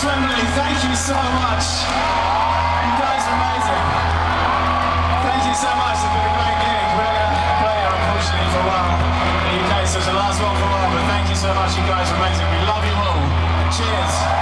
Chris Wembley, thank you so much. You guys are amazing. Thank you so much. It's been a great gig. We're not going to play here, unfortunately, for a while in the UK, so it's the last one for a while. But thank you so much. You guys are amazing. We love you all. Cheers.